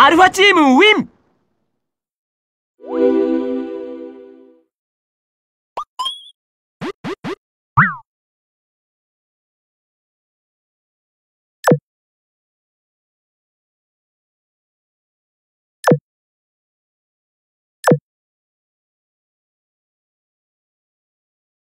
アルファチームウィン